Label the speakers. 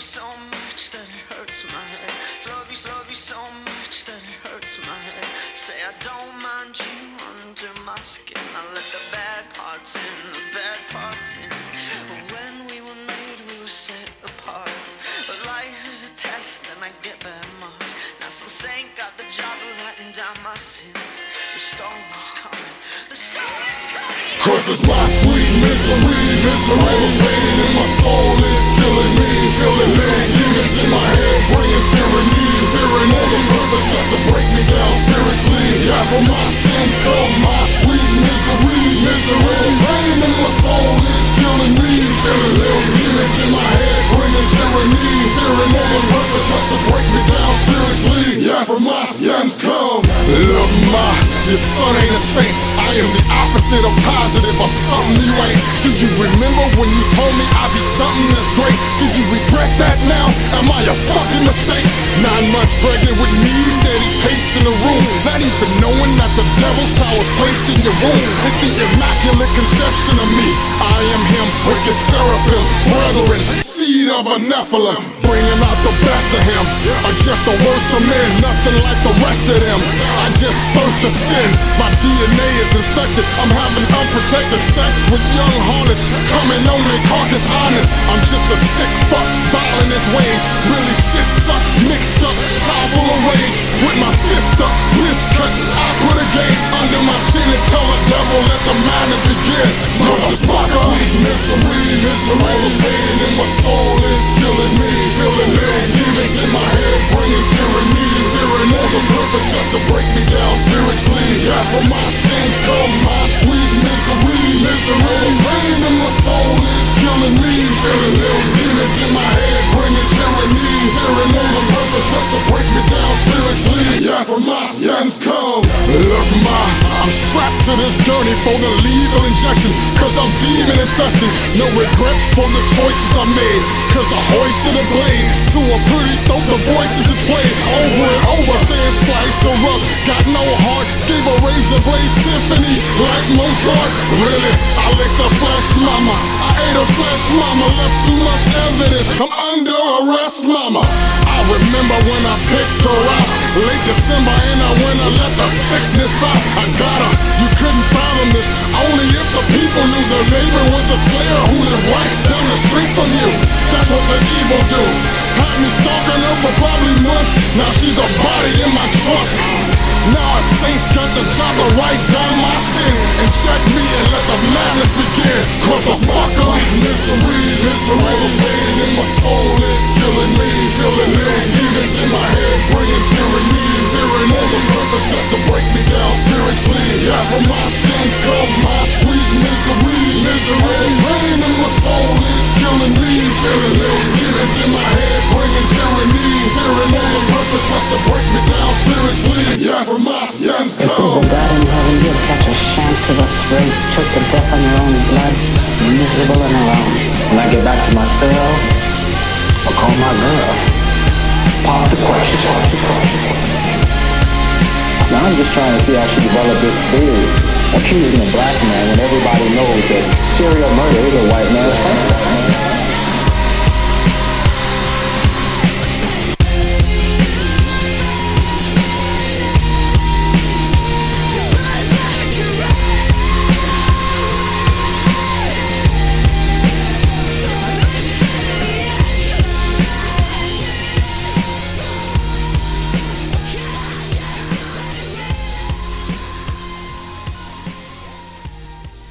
Speaker 1: so much that it hurts my head. Love you, love you so much that it hurts my head. Say I don't mind you under my skin. I let the bad parts in, the bad parts in. But when we were made, we were set apart. But life is a test, and I get bad marks. Now some saint got the job of writing down my sins. The storm is coming. The storm is coming.
Speaker 2: Cause it's my sweet misery, misery pain in my soul is killing me, killing me Demons in my head. Bringing tyranny Fearing all the purpose just to break me down spiritually. Yeah, for my sins come my sweet misery, misery. Pain in my soul is killing me, me Demons in my head. Bringing tyranny Fearing all the purpose just to break me down spiritually. Yeah, for my sins come Look ma, your son ain't a saint I am the opposite of positive, I'm something you ain't Do you remember when you told me I'd be something that's great? Do you regret that now? Am I a fucking mistake? Nine months pregnant with me, steady pace in the room Not even knowing that the devil's was placed in your womb It's the immaculate conception of me I am him, wicked seraphim, brethren Seed of a Nephilim Bringing out the best of him. Or just the worst of men Nothing like the rest of them. I just thirst to sin. My DNA is infected. I'm having unprotected sex with young harlots. Coming on their carcass honest. I'm just a sick fuck Violent his ways Really shit suck Mixed up Child full of rage. With my fist up Wrist cut I put a gauge under my chin And tell the devil let the madness begin my come. Look ma, I'm strapped to this gurney for the lethal injection Cause I'm demon infested. No regrets for the choices I made Cause I hoisted a blade To a pretty throat, the voices that played Over and over saying slice so rough Got no heart, gave a razor blade symphony Like Mozart. Really, I licked the flesh mama. I ate a flesh mama. Left too much evidence. I'm under arrest mama. I remember when I picked her out December and I when I let the sickness out. I got her, you couldn't fathom this Only if the people knew the neighbor was a slayer Who lived right down the street from you. That's what the evil do. Had me stalking her for probably months. Now she's a body in my trunk. Now a saint's got the job to write down my sins And check me and let the madness begin. Cause a fucker Misery, misery The pain in my come my sweet misery Misery, pain in my soul is killing me little demons in my head bringing tyranny Fearing all the purpose to break me down spiritually Yeah, for my sins
Speaker 3: If there's a God in heaven, you'll catch a shank to the throat, choke to death on your own blood, miserable and alone. When I get back to my cell, I'll call my girl. Pop the question. Pop the question. Now I'm just trying to see how she developed this theory. Accusing a black man when everybody knows that serial murder is a white man's crime.